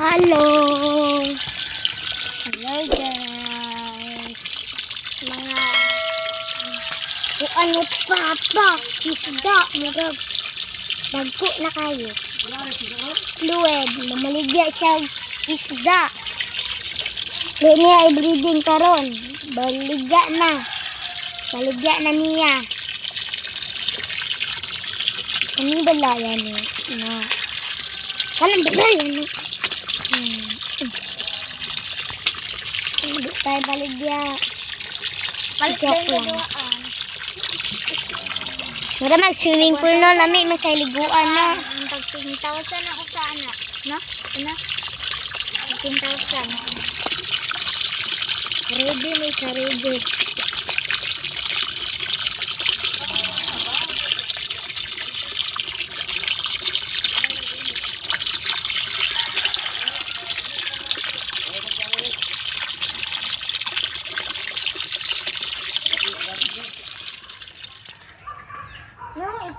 Hello! Hello guys! Mga kung ano papa, isda, mga bagko na kayo. Fluid, mamaligya siya isda. Di niya ay breeding karon. Baligya na. Baligya na niya. Kani bala yan eh. Na. Kanang bala yan Tayo baligya. Joke lang. Mura mag swimming pool no, lami may kailiguan no. Ang tag 10,000 ako sa anak. No? Ano? 10,000. Ready may sa ready.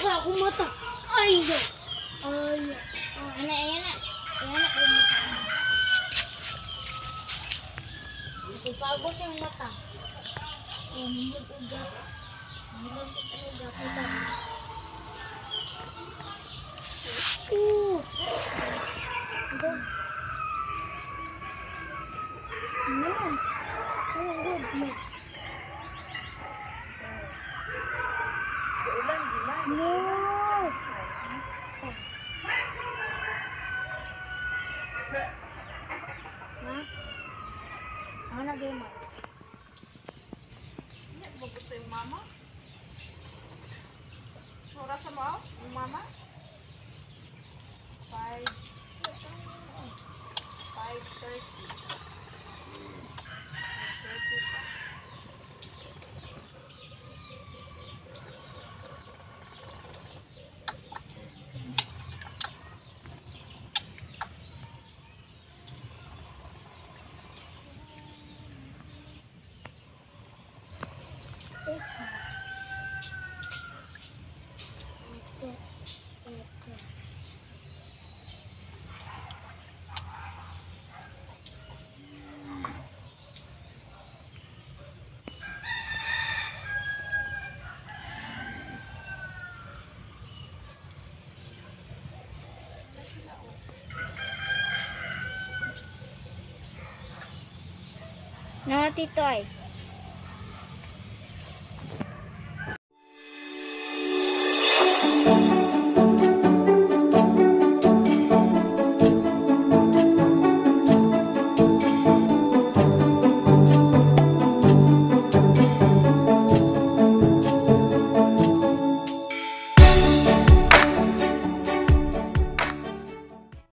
Masa aku mata. Ayo. Ayo. Oh, enak enak. Enak belum matang. Yang mata? Yang Ha? Ano na game mo? Mabuto yung mama? Sura sa mo? Yung mama? No, tito ay.